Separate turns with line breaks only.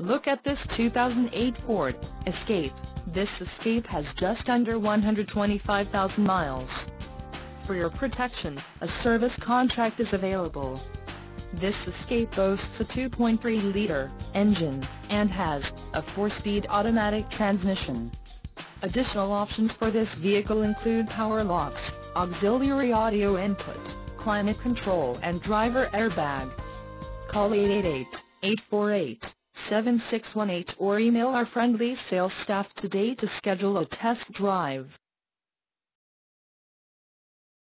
Look at this 2008 Ford Escape. This Escape has just under 125,000 miles. For your protection, a service contract is available. This Escape boasts a 2.3-liter engine and has a 4-speed automatic transmission. Additional options for this vehicle include power locks, auxiliary audio input, climate control and driver airbag. Call 888-848-7618 or email our friendly sales staff today to schedule a test drive.